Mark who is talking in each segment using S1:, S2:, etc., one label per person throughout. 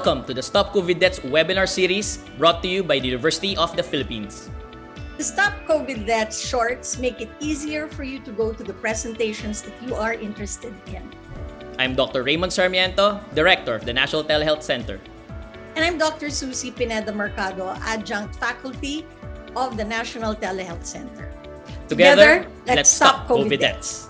S1: Welcome to the Stop COVID Deaths webinar series brought to you by the University of the Philippines.
S2: The Stop COVID Deaths shorts make it easier for you to go to the presentations that you are interested in.
S1: I'm Dr. Raymond Sarmiento, Director of the National Telehealth Center.
S2: And I'm Dr. Susie Pineda Mercado, Adjunct Faculty of the National Telehealth Center.
S1: Together, let's, stop COVID deaths.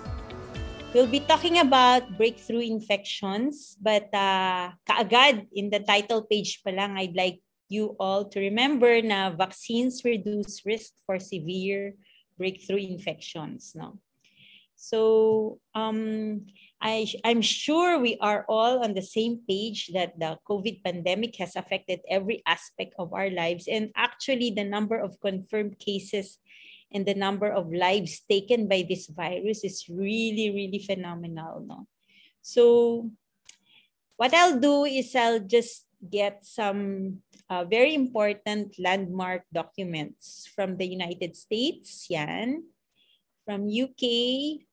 S3: We'll be talking about breakthrough infections, but uh, kaagad in the title page pa lang, I'd like you all to remember na vaccines reduce risk for severe breakthrough infections. No? So um, I, I'm sure we are all on the same page that the COVID pandemic has affected every aspect of our lives. And actually, the number of confirmed cases and the number of lives taken by this virus is really, really phenomenal. No? So what I'll do is I'll just get some uh, very important landmark documents from the United States, yan, from UK,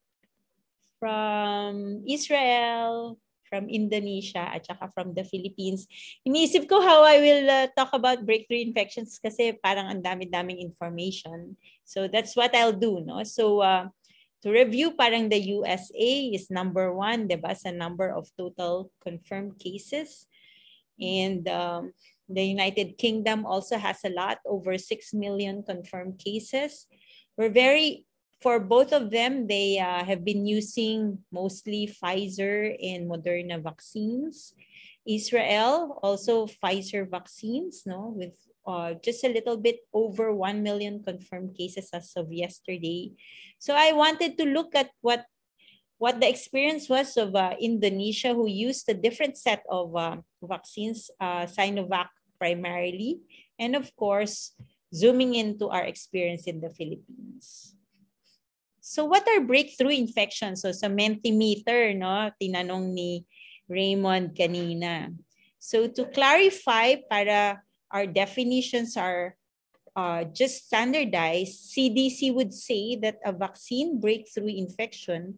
S3: from Israel, from Indonesia at saka from the Philippines. Iniisip ko how I will uh, talk about breakthrough infections kasi parang ang dami-daming information. So that's what I'll do. No? So uh, to review, parang the USA is number one, di ba, sa number of total confirmed cases. And um, the United Kingdom also has a lot, over 6 million confirmed cases. We're very for both of them, they uh, have been using mostly Pfizer and Moderna vaccines. Israel, also Pfizer vaccines, no, with uh, just a little bit over 1 million confirmed cases as of yesterday. So I wanted to look at what what the experience was of uh, Indonesia, who used a different set of uh, vaccines, uh, Sinovac primarily, and of course, zooming into our experience in the Philippines. So what are breakthrough infections? So sa Mentimeter, no, tinanong ni Raymond kanina. So to clarify, para our definitions are uh, just standardized, CDC would say that a vaccine breakthrough infection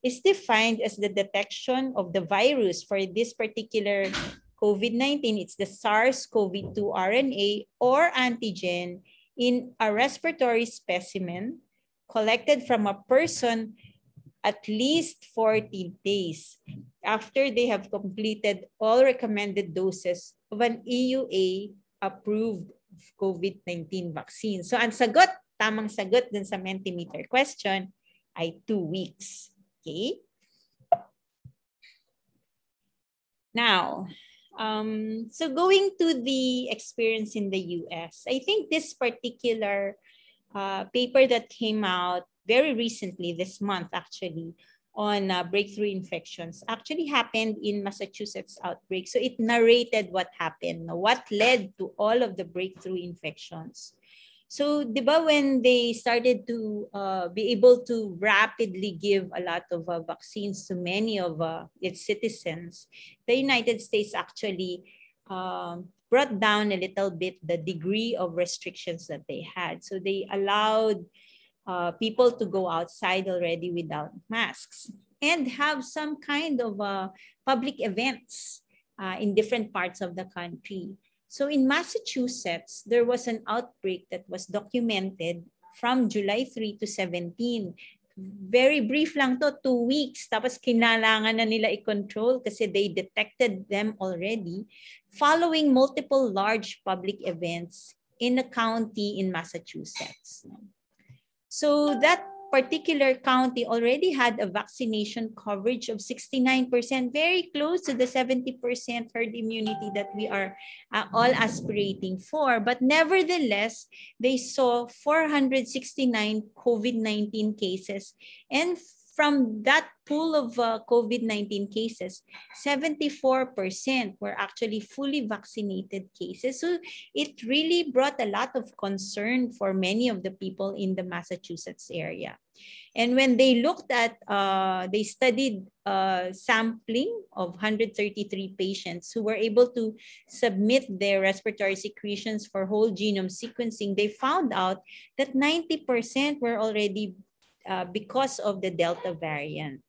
S3: is defined as the detection of the virus for this particular COVID-19. It's the SARS-CoV-2 RNA or antigen in a respiratory specimen collected from a person at least 14 days after they have completed all recommended doses of an EUA approved COVID-19 vaccine. So ang sagot, tamang sagot dun sa Mentimeter question ay two weeks. Okay? Now, um, so going to the experience in the US, I think this particular uh, paper that came out very recently, this month actually, on uh, breakthrough infections actually happened in Massachusetts outbreak. So it narrated what happened, what led to all of the breakthrough infections. So, di ba, when they started to uh, be able to rapidly give a lot of uh, vaccines to many of uh, its citizens, the United States actually um, brought down a little bit the degree of restrictions that they had. So they allowed uh, people to go outside already without masks and have some kind of uh, public events uh, in different parts of the country. So in Massachusetts, there was an outbreak that was documented from July 3 to 17 very brief lang to, two weeks. Tapos kinalangan na nila i-control kasi they detected them already following multiple large public events in a county in Massachusetts. So that particular county already had a vaccination coverage of 69%, very close to the 70% herd immunity that we are uh, all aspirating for. But nevertheless, they saw 469 COVID-19 cases and from that pool of uh, COVID-19 cases, 74% were actually fully vaccinated cases. So it really brought a lot of concern for many of the people in the Massachusetts area. And when they looked at, uh, they studied uh, sampling of 133 patients who were able to submit their respiratory secretions for whole genome sequencing, they found out that 90% were already uh, because of the Delta variant.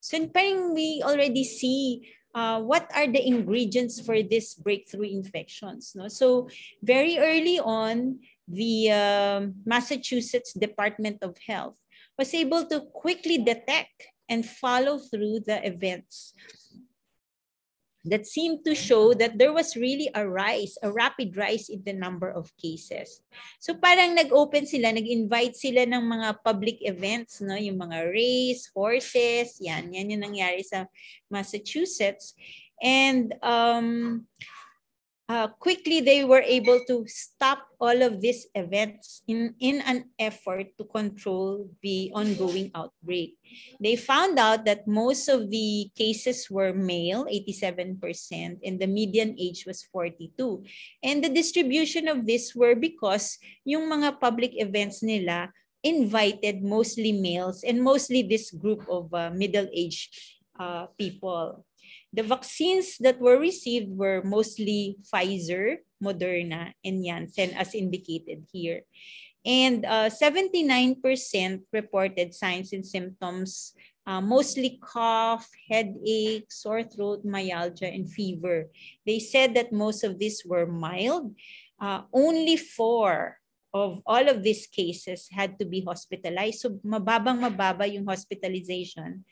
S3: So in parang we already see uh, what are the ingredients for these breakthrough infections. No? So very early on, the uh, Massachusetts Department of Health was able to quickly detect and follow through the events that seemed to show that there was really a rise, a rapid rise in the number of cases. So parang nag-open sila, nag-invite sila ng mga public events, no? yung mga race, horses, yan, yan yung nangyari sa Massachusetts. And um, uh, quickly they were able to stop all of these events in, in an effort to control the ongoing outbreak. They found out that most of the cases were male, 87%, and the median age was 42. And the distribution of this were because yung mga public events nila invited mostly males and mostly this group of uh, middle-aged uh, people. The vaccines that were received were mostly Pfizer, Moderna, and Janssen as indicated here. And 79% uh, reported signs and symptoms, uh, mostly cough, headache, sore throat, myalgia, and fever. They said that most of these were mild. Uh, only four of all of these cases had to be hospitalized. So mababang mababa yung hospitalization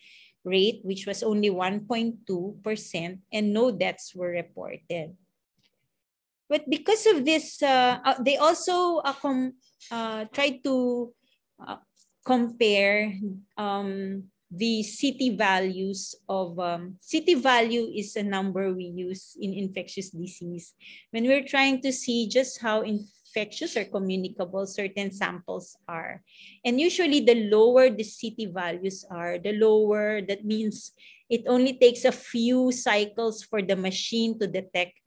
S3: rate, which was only 1.2%, and no deaths were reported. But because of this, uh, uh, they also uh, uh, tried to uh, compare um, the CT values of, um, CT value is a number we use in infectious disease. When we're trying to see just how in infectious or communicable certain samples are. And usually the lower the CT values are, the lower, that means it only takes a few cycles for the machine to detect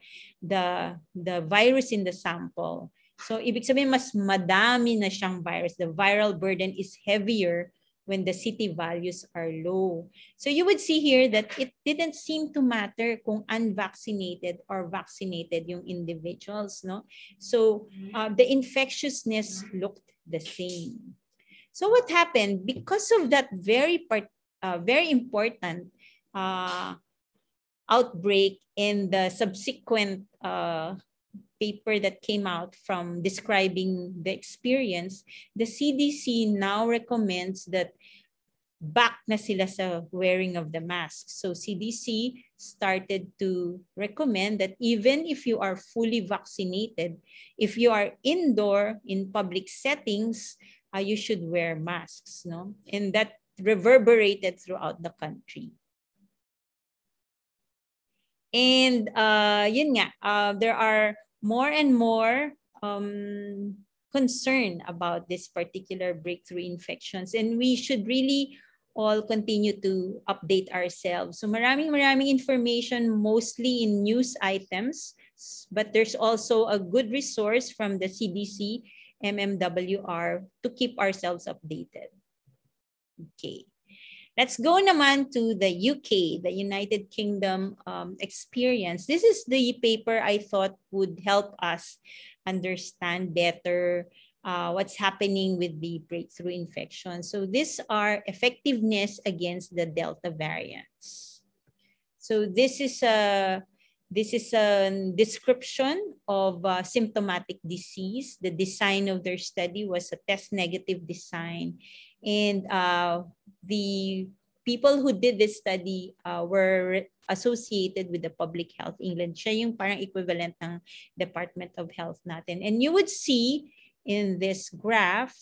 S3: the, the virus in the sample. So ibig sabihin mas madami na siyang virus. The viral burden is heavier when the CT values are low. So you would see here that it didn't seem to matter kung unvaccinated or vaccinated yung individuals, no? So uh, the infectiousness looked the same. So what happened? Because of that very part, uh, very important uh, outbreak and the subsequent uh, paper that came out from describing the experience, the CDC now recommends that back na sila sa wearing of the mask. So CDC started to recommend that even if you are fully vaccinated, if you are indoor in public settings, uh, you should wear masks. No? And that reverberated throughout the country. And uh, yun nga, uh, there are more and more um, concern about this particular breakthrough infections. And we should really all continue to update ourselves. So maraming maraming information, mostly in news items, but there's also a good resource from the CDC, MMWR, to keep ourselves updated. Okay. Let's go naman to the UK, the United Kingdom um, experience. This is the paper I thought would help us understand better uh, what's happening with the breakthrough infection. So these are effectiveness against the Delta variants. So this is a this is a description of uh, symptomatic disease. The design of their study was a test negative design. And uh, the people who did this study uh, were associated with the Public Health England. Siya yung parang equivalent ng Department of Health natin. And you would see in this graph,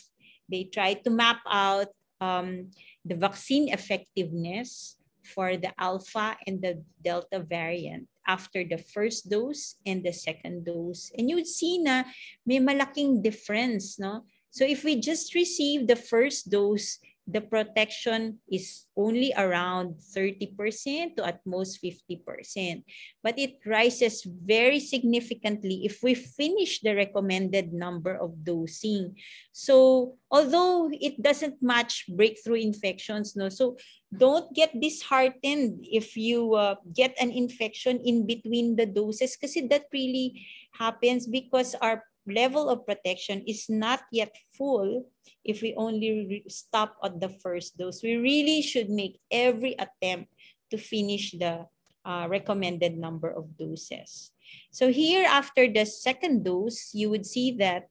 S3: they tried to map out um, the vaccine effectiveness for the Alpha and the Delta variant after the first dose and the second dose. And you would see na may malaking difference, no? So if we just receive the first dose, the protection is only around 30% to at most 50%. But it rises very significantly if we finish the recommended number of dosing. So although it doesn't match breakthrough infections, no, so don't get disheartened if you uh, get an infection in between the doses because that really happens because our level of protection is not yet full if we only stop at the first dose. We really should make every attempt to finish the uh, recommended number of doses. So here after the second dose, you would see that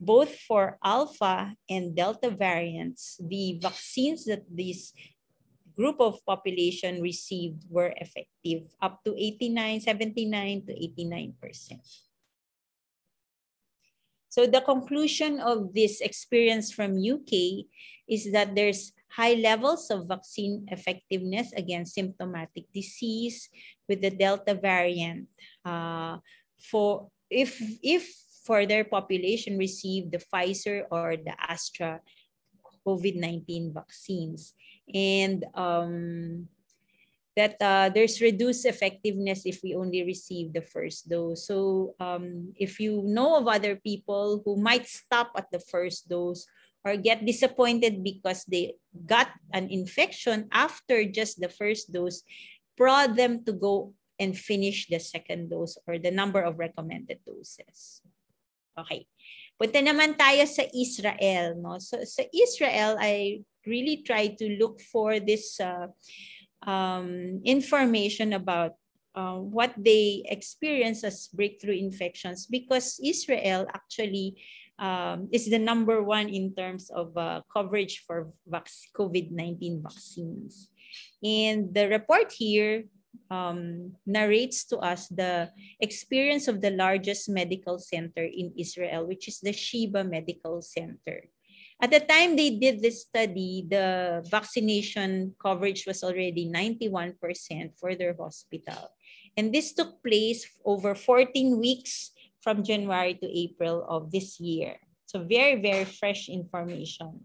S3: both for alpha and delta variants, the vaccines that this group of population received were effective up to 89, 79 to 89%. So the conclusion of this experience from UK is that there's high levels of vaccine effectiveness against symptomatic disease with the Delta variant. Uh, for if if for their population receive the Pfizer or the Astra COVID-19 vaccines. And um, that uh, there's reduced effectiveness if we only receive the first dose. So um, if you know of other people who might stop at the first dose or get disappointed because they got an infection after just the first dose, prod them to go and finish the second dose or the number of recommended doses. Okay. Punta naman tayo sa Israel. No? So sa Israel, I really try to look for this uh, um, information about uh, what they experience as breakthrough infections because Israel actually um, is the number one in terms of uh, coverage for COVID-19 vaccines. And the report here um, narrates to us the experience of the largest medical center in Israel, which is the Sheba Medical Center. At the time they did this study, the vaccination coverage was already 91% for their hospital. And this took place over 14 weeks from January to April of this year. So very, very fresh information.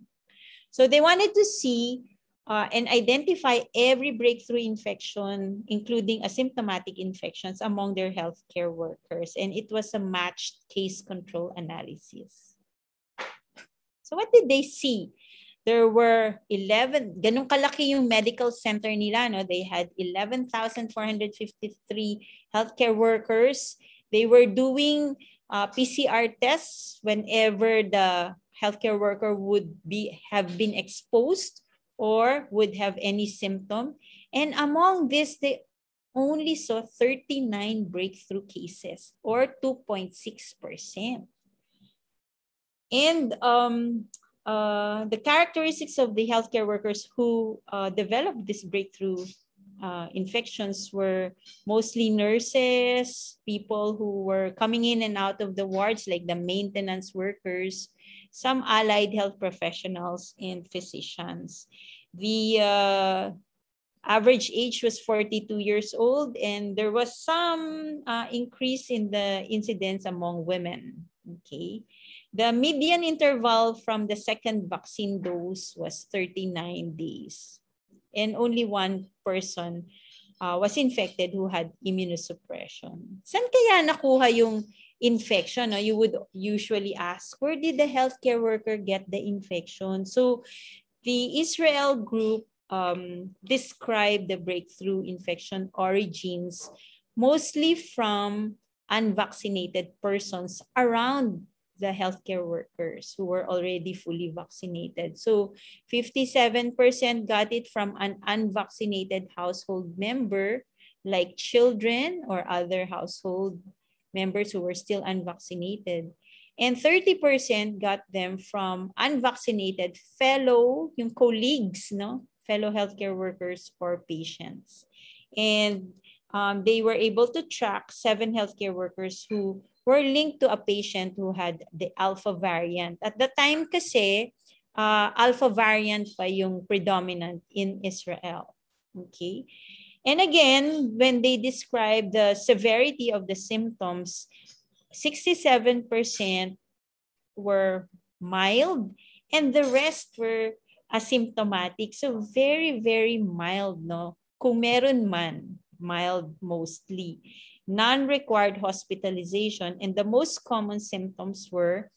S3: So they wanted to see uh, and identify every breakthrough infection, including asymptomatic infections among their healthcare workers. And it was a matched case control analysis. So what did they see? There were 11, ganun kalaki yung medical center nila, no? They had 11,453 healthcare workers. They were doing uh, PCR tests whenever the healthcare worker would be have been exposed or would have any symptom. And among this, they only saw 39 breakthrough cases or 2.6%. And um, uh, the characteristics of the healthcare workers who uh, developed this breakthrough uh, infections were mostly nurses, people who were coming in and out of the wards, like the maintenance workers, some allied health professionals, and physicians. The uh, average age was 42 years old, and there was some uh, increase in the incidence among women. Okay. The median interval from the second vaccine dose was 39 days. And only one person uh, was infected who had immunosuppression. Saan kaya nakuha yung infection, no, you would usually ask, where did the healthcare worker get the infection? So the Israel group um, described the breakthrough infection origins mostly from unvaccinated persons around the healthcare workers who were already fully vaccinated. So 57% got it from an unvaccinated household member like children or other household members who were still unvaccinated. And 30% got them from unvaccinated fellow, yung colleagues, no? fellow healthcare workers or patients. And um, they were able to track seven healthcare workers who were linked to a patient who had the alpha variant. At the time kasi, uh, alpha variant pa yung predominant in Israel. Okay? And again, when they describe the severity of the symptoms, 67% were mild and the rest were asymptomatic. So very, very mild, no? Kung meron man, mild mostly. Non-required hospitalization and the most common symptoms were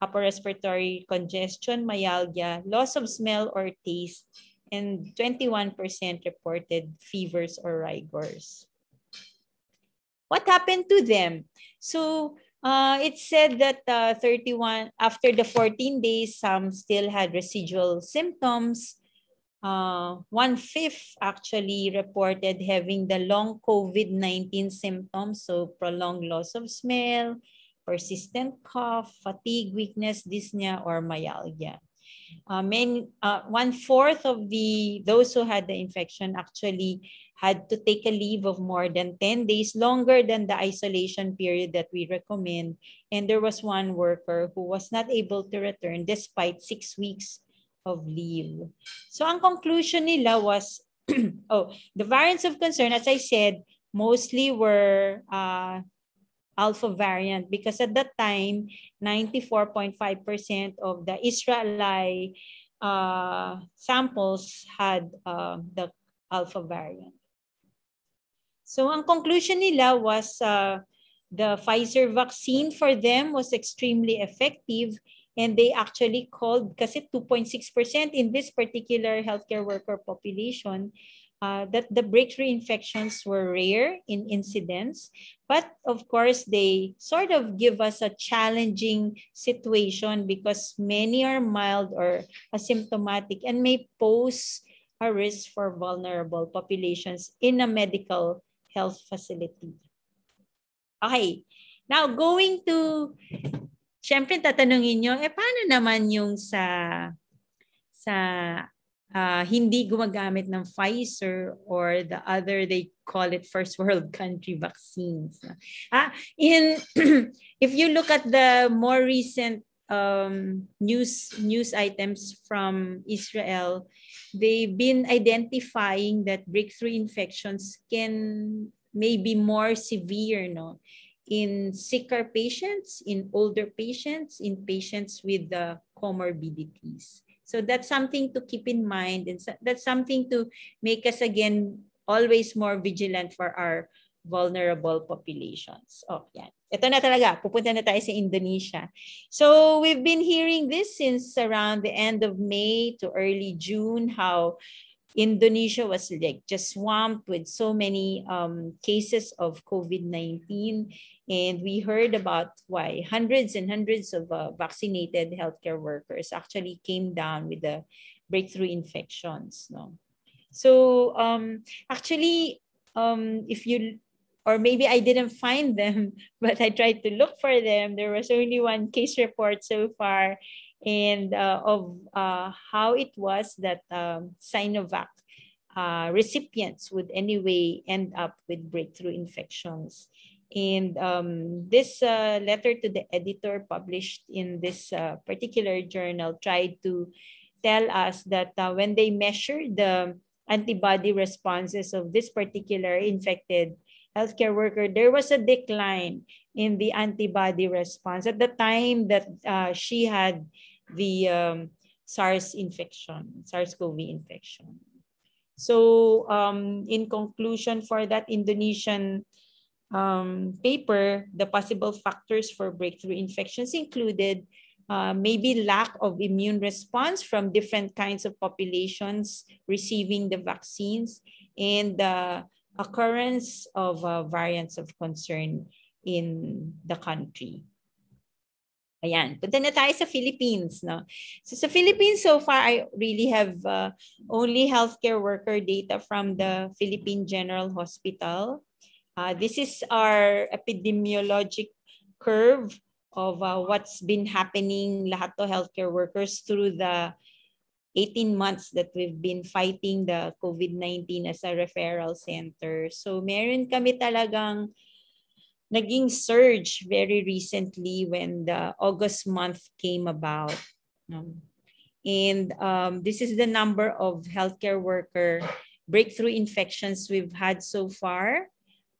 S3: upper respiratory congestion, myalgia, loss of smell or taste, and 21% reported fevers or rigors. What happened to them? So uh, it said that uh, 31, after the 14 days, some still had residual symptoms. Uh, one-fifth actually reported having the long COVID-19 symptoms, so prolonged loss of smell, persistent cough, fatigue, weakness, dyspnea, or myalgia. Uh, main, uh, one-fourth of the those who had the infection actually had to take a leave of more than 10 days, longer than the isolation period that we recommend. And there was one worker who was not able to return despite six weeks of leave. So ang conclusion nila was, oh, the variants of concern, as I said, mostly were uh, alpha variant because at that time, 94.5% of the Israeli uh, samples had uh, the alpha variant. So ang conclusion nila was uh, the Pfizer vaccine for them was extremely effective and they actually called kasi 2.6% in this particular healthcare worker population uh, that the breakthrough infections were rare in incidence. But of course, they sort of give us a challenging situation because many are mild or asymptomatic and may pose a risk for vulnerable populations in a medical health facility. Okay. Now, going to, syempre tatanungin nyo, eh paano naman yung sa, sa uh, hindi gumagamit ng Pfizer or the other, they call it first world country vaccines. Ah, in, if you look at the more recent um, news news items from Israel, they've been identifying that breakthrough infections can may be more severe no in sicker patients in older patients in patients with the comorbidities so that's something to keep in mind and that's something to make us again always more vigilant for our vulnerable populations. Oh, yan. Ito na talaga, pupunta na tayo sa Indonesia. So we've been hearing this since around the end of May to early June, how Indonesia was like just swamped with so many um, cases of COVID-19. And we heard about why hundreds and hundreds of uh, vaccinated healthcare workers actually came down with the breakthrough infections. No? So um, actually, um, if you or maybe I didn't find them, but I tried to look for them. There was only one case report so far, and uh, of uh, how it was that um, Sinovac uh, recipients would anyway end up with breakthrough infections. And um, this uh, letter to the editor published in this uh, particular journal tried to tell us that uh, when they measured the antibody responses of this particular infected healthcare worker, there was a decline in the antibody response at the time that uh, she had the um, SARS infection, SARS-CoV infection. So um, in conclusion for that Indonesian um, paper, the possible factors for breakthrough infections included uh, maybe lack of immune response from different kinds of populations receiving the vaccines and uh, occurrence of uh, variants of concern in the country. Ayan, punta na tayo sa Philippines. No? So sa Philippines, so far, I really have uh, only healthcare worker data from the Philippine General Hospital. Uh, this is our epidemiologic curve of uh, what's been happening lahat to healthcare workers through the 18 months that we've been fighting the COVID-19 as a referral center. So meron kami talagang naging surge very recently when the August month came about. Um, and um, this is the number of healthcare worker breakthrough infections we've had so far.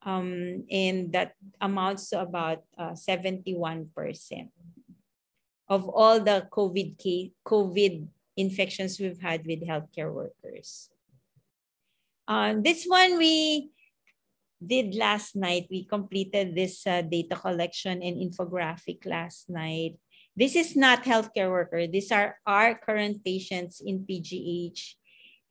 S3: Um, and that amounts to about uh, 71% of all the COVID, case, COVID infections we've had with healthcare workers. Uh, this one we did last night. We completed this uh, data collection and infographic last night. This is not healthcare worker. These are our current patients in PGH.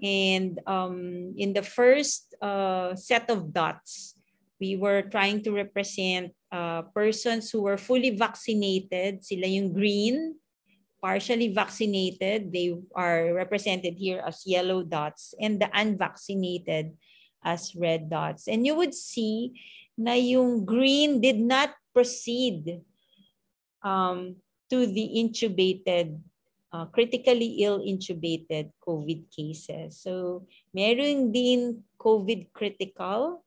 S3: And um, in the first uh, set of dots, we were trying to represent uh, persons who were fully vaccinated, sila yung green, partially vaccinated, they are represented here as yellow dots, and the unvaccinated as red dots. And you would see na yung green did not proceed um, to the intubated, uh, critically ill intubated COVID cases. So meron din COVID critical,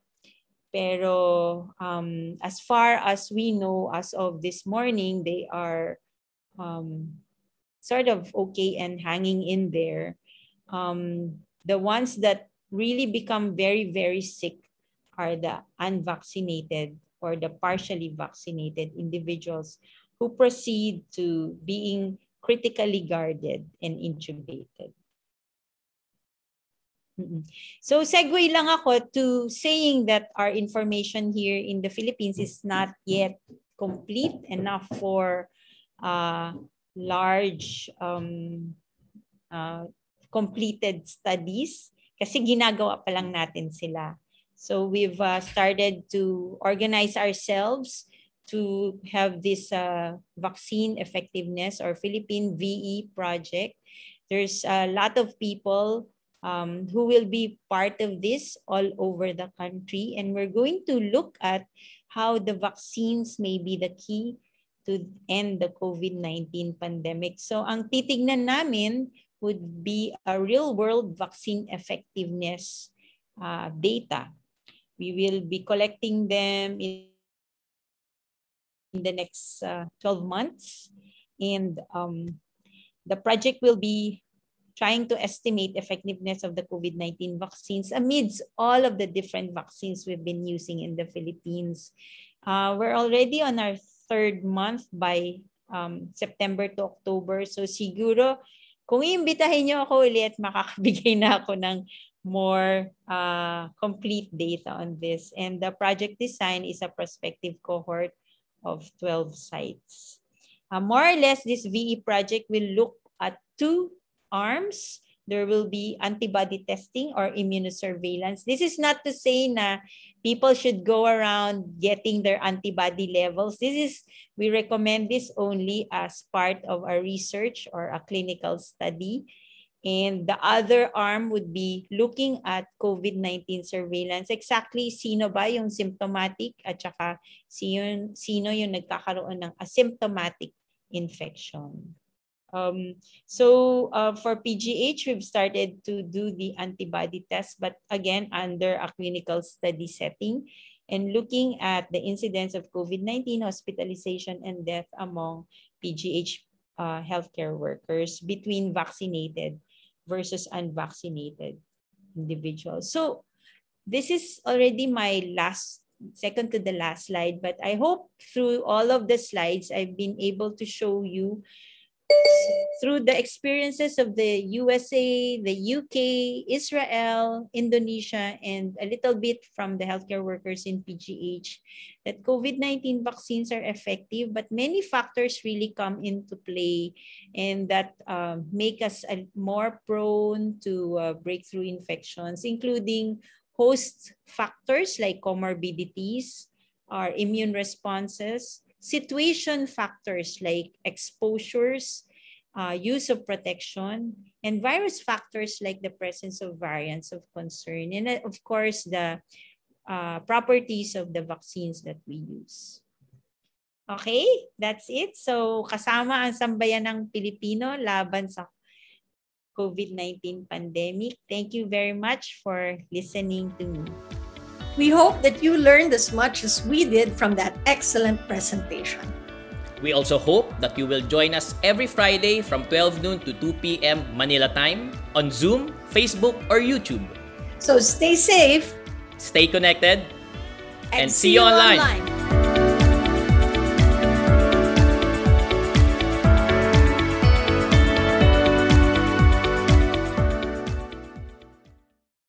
S3: pero um, as far as we know, as of this morning, they are um, sort of okay and hanging in there. Um, the ones that really become very, very sick are the unvaccinated or the partially vaccinated individuals who proceed to being critically guarded and intubated. So segue lang ako to saying that our information here in the Philippines is not yet complete enough for uh, large um, uh, completed studies kasi ginagawa pa lang natin sila. So we've uh, started to organize ourselves to have this uh, vaccine effectiveness or Philippine VE project. There's a lot of people um, who will be part of this all over the country. And we're going to look at how the vaccines may be the key to end the COVID-19 pandemic. So ang titignan namin would be a real world vaccine effectiveness uh, data. We will be collecting them in, in the next uh, 12 months. And um, the project will be trying to estimate effectiveness of the COVID-19 vaccines amidst all of the different vaccines we've been using in the Philippines. Uh, we're already on our third month by um, September to October. So siguro kung iimbitahin niyo ako ulit, makakabigay na ako ng more uh, complete data on this. And the project design is a prospective cohort of 12 sites. Uh, more or less, this VE project will look at two arms. There will be antibody testing or immunosurveillance. This is not to say na people should go around getting their antibody levels. This is, we recommend this only as part of a research or a clinical study. And the other arm would be looking at COVID-19 surveillance. Exactly sino ba yung symptomatic at saka sino, sino yung nagkakaroon ng asymptomatic infection. Um, so uh, for PGH, we've started to do the antibody test, but again, under a clinical study setting and looking at the incidence of COVID-19 hospitalization and death among PGH uh, healthcare workers between vaccinated versus unvaccinated individuals. So this is already my last, second to the last slide, but I hope through all of the slides, I've been able to show you through the experiences of the USA, the UK, Israel, Indonesia, and a little bit from the healthcare workers in PGH, that COVID-19 vaccines are effective, but many factors really come into play and that uh, make us uh, more prone to uh, breakthrough infections, including host factors like comorbidities, our immune responses, situation factors like exposures, uh, use of protection, and virus factors like the presence of variants of concern, and uh, of course, the uh, properties of the vaccines that we use. Okay, that's it. So kasama ang sambayan ng Pilipino laban sa COVID-19 pandemic. Thank you very much for listening to me.
S2: We hope that you learned as much as we did from that excellent presentation.
S1: We also hope that you will join us every Friday from 12 noon to 2 p.m. Manila time on Zoom, Facebook, or YouTube.
S2: So stay safe
S1: Stay connected and, see you online.